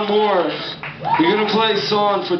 more. You're gonna play a song for